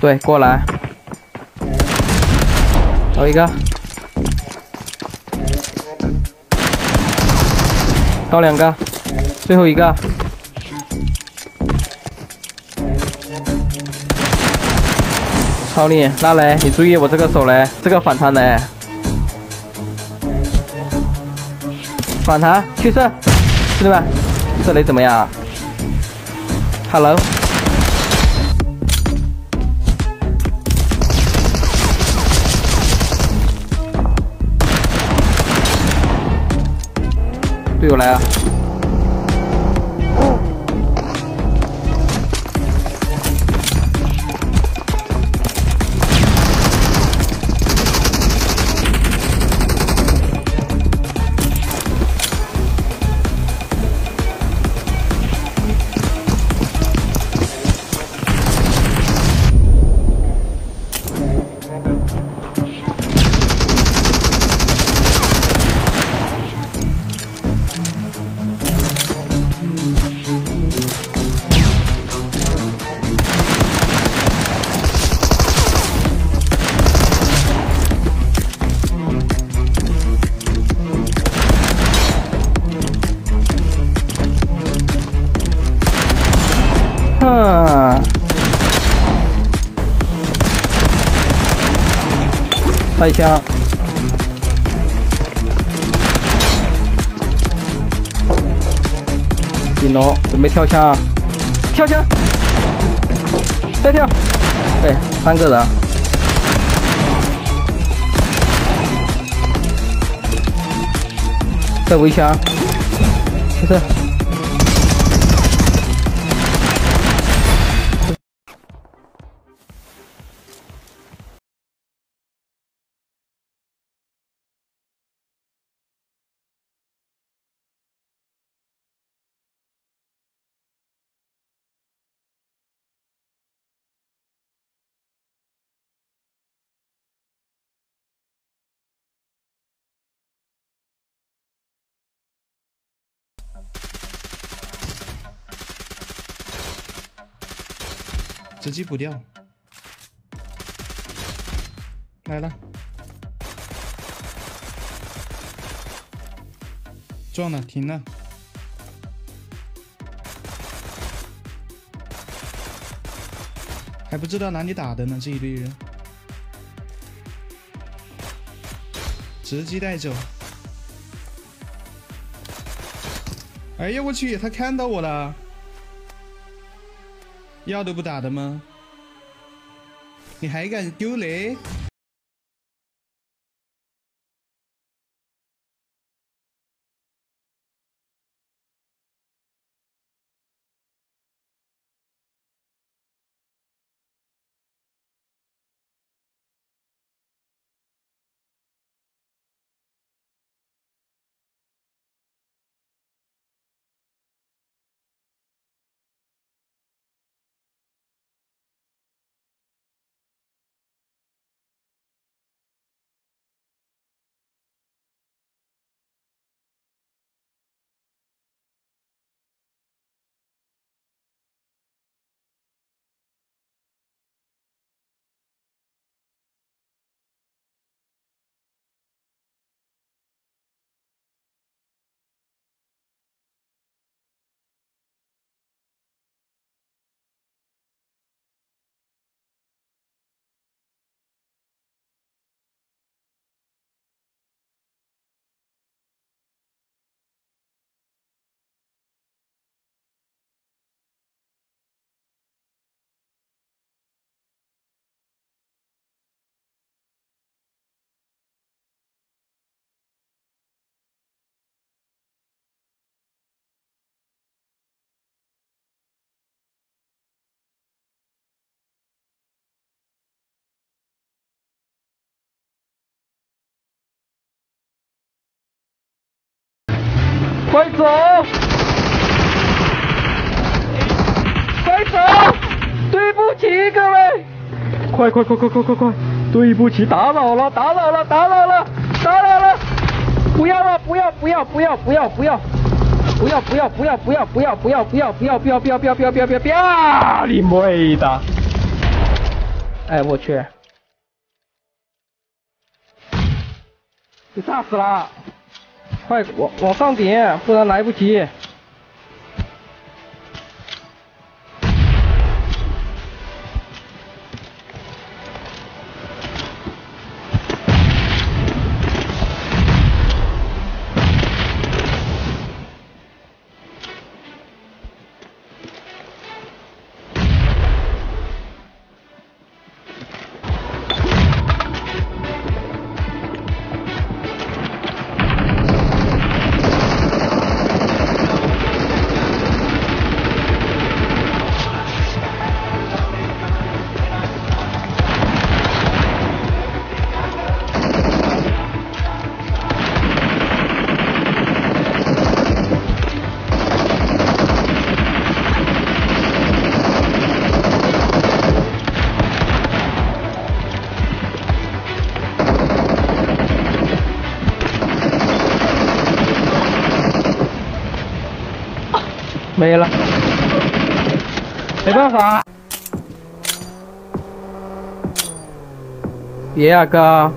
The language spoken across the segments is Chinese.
对，过来。有一个，到两个，最后一个。超厉害，那嘞，你注意我这个手雷，这个反弹雷，反弹去射，兄弟们，这雷怎么样？Hello，队友来啊！哼，开枪，顶楼准备跳枪，跳枪，再跳，对，三个人，再围墙，不是。直击补掉，来了，撞了，停了，还不知道哪里打的呢，这一堆人，直击带走。哎呀，我去，他看到我了。药都不打的吗？你还敢丢雷？快走！快走！对不起各位，快快快快快快快！对不起，打扰了，打扰了，打扰了，打扰了！不要了，不要不要不要不要不要！不要不要不要不要不要不要不要不要不要不要不要不要不要不要不要！你妹的！哎，我去，被炸死了！快往往上点，不然来不及。没了，没办法。别啊，哥。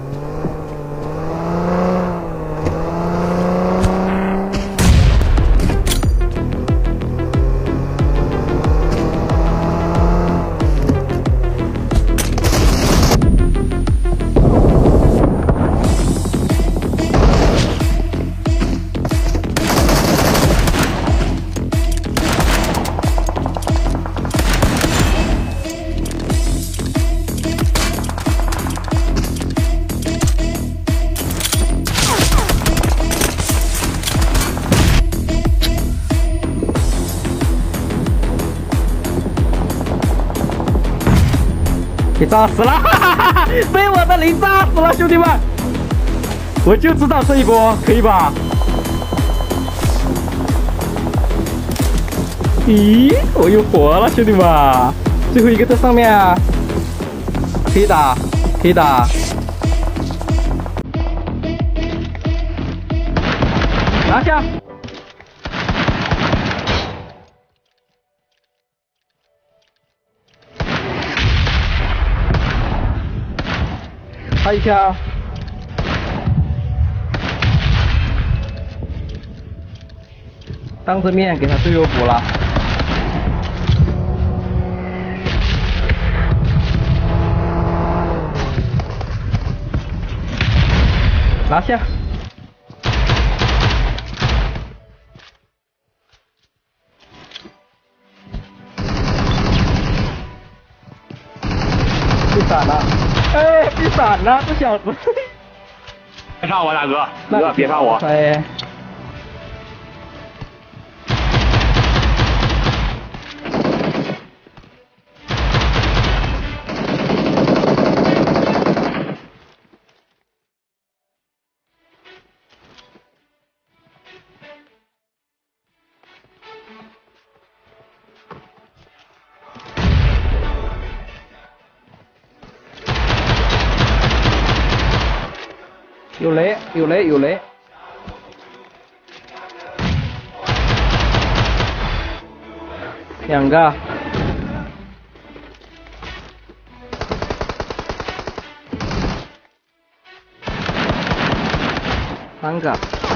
炸死了，哈哈哈！被我的雷炸死了，兄弟们！我就知道这一波可以吧？咦，我又活了，兄弟们！最后一个在上面，啊，可以打，可以打。拿下！开一下，当着面给他队友补了，拿下，哎，被闪了，这小子！别杀我，大哥，哥别杀我！哎。有雷，有雷，两个，三个。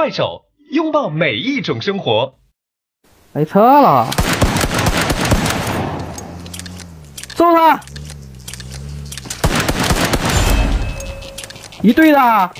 快手，拥抱每一种生活。没车了，揍他！一队的。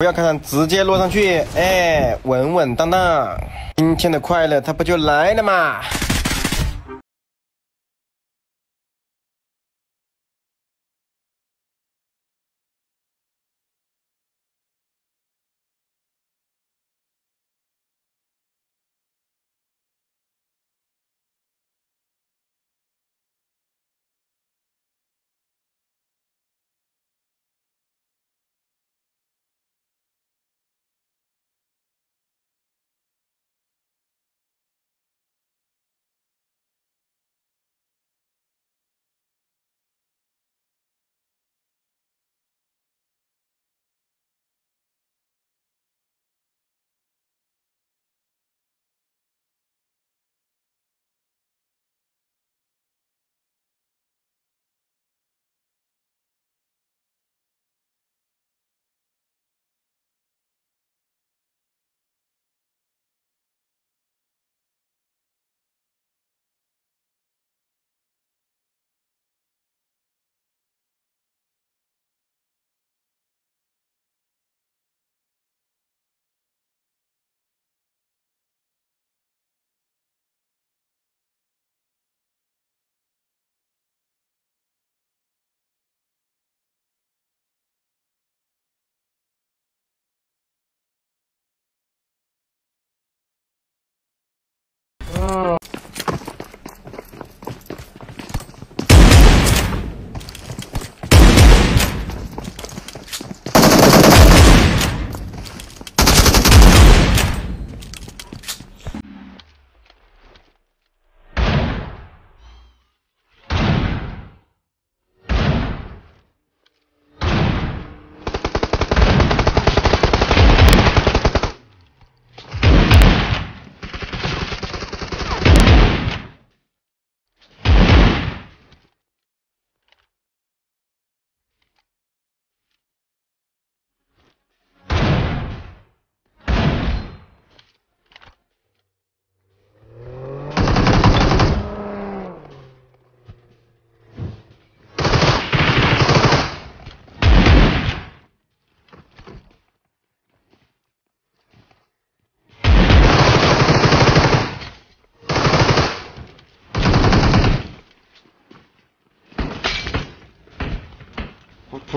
不要看上，直接落上去，哎，稳稳当当。今天的快乐，它不就来了吗？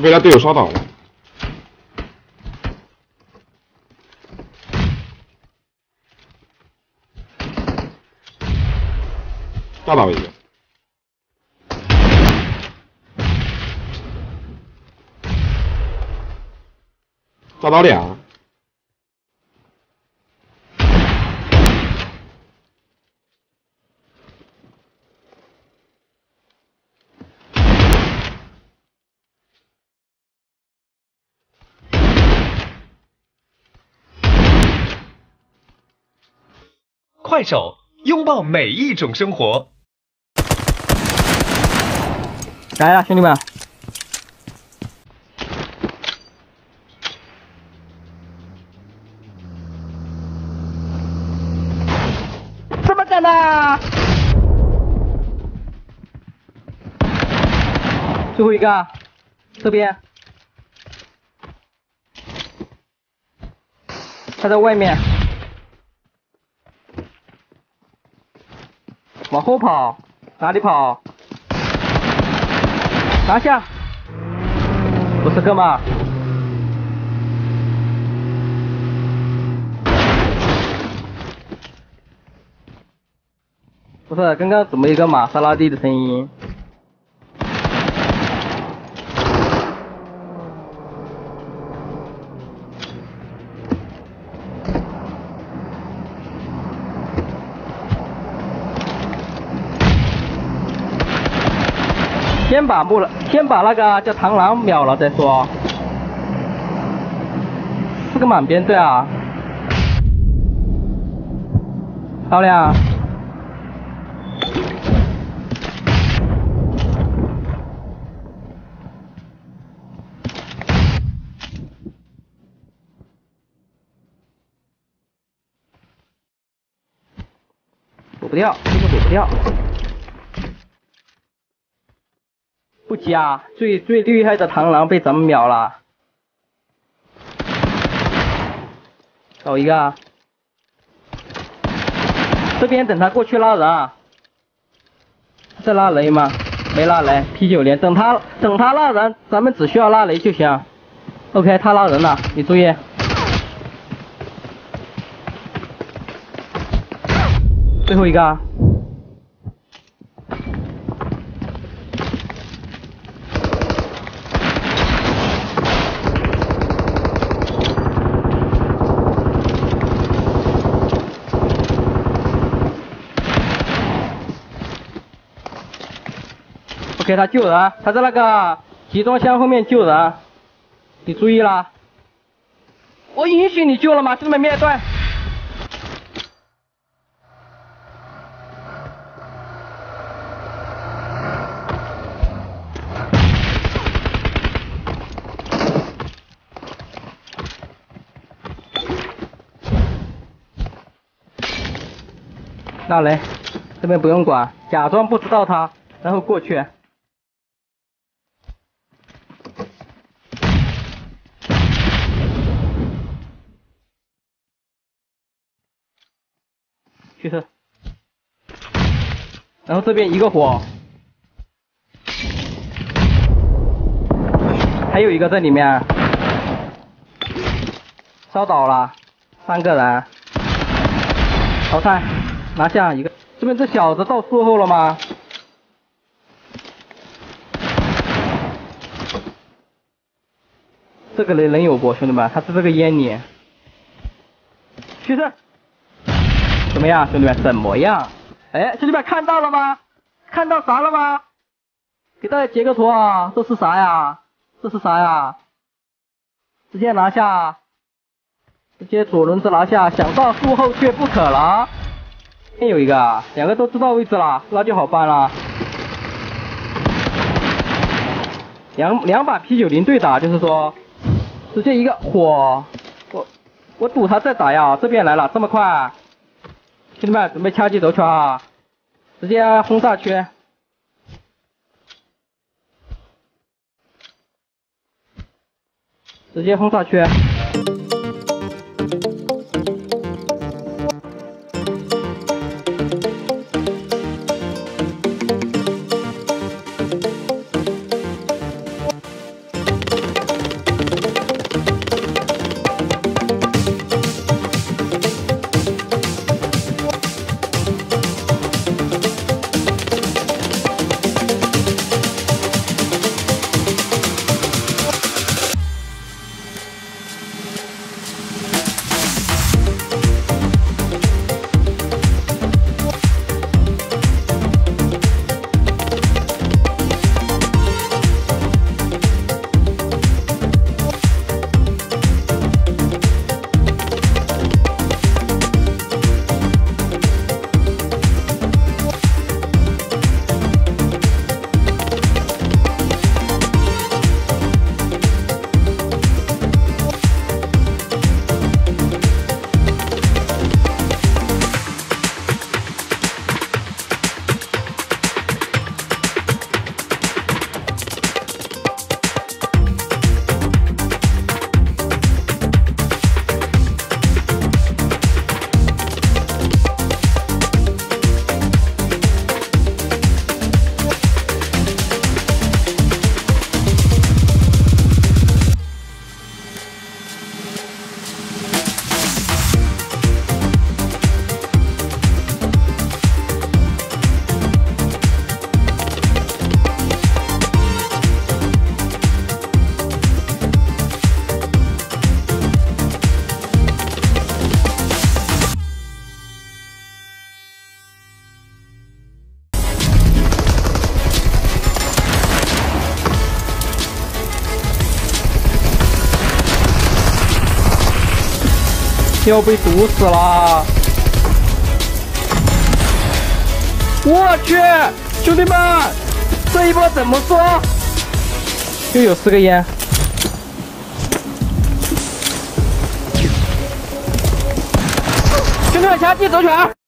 被他队友烧倒了，炸倒一个，炸倒俩，快手，拥抱每一种生活。来了，兄弟们！这么简单？最后一个，这边，他在外面，往后跑，哪里跑？拿下！不是哥们，不是刚刚怎么一个玛莎拉蒂的声音？先把木了，先把那个叫螳螂秒了再说。是个满编队啊，漂亮。躲不掉，这个躲不掉。不急啊，最最厉害的螳螂被咱们秒了。找一个。这边等他过去拉人。在拉雷吗？没拉雷。P 九连，等他等他拉人，咱们只需要拉雷就行。OK，他拉人了，你注意。最后一个。给他救人，他在那个集装箱后面救人，你注意啦。我允许你救了吗？兄弟们面对。那雷，这边不用管，假装不知道他，然后过去。去车，然后这边一个火，还有一个在里面，烧倒了，三个人，淘汰，拿下一个。这边这小子到树后了吗？这个人人有不，兄弟们？他是这个烟里，去车。怎么样，兄弟们？怎么样？哎，兄弟们看到了吗？看到啥了吗？给大家截个图啊！这是啥呀？这是啥呀？直接拿下，直接左轮子拿下。想到树后却不可了。这有一个，两个都知道位置了，那就好办了。两两把 P 九零对打，就是说，直接一个火，我我赌他再打呀！这边来了，这么快。兄弟们，准备敲击轴圈啊！直接轰炸区，直接轰炸区。要被毒死了！我去，兄弟们，这一波怎么说？又有四个烟。兄弟们，下地走拳！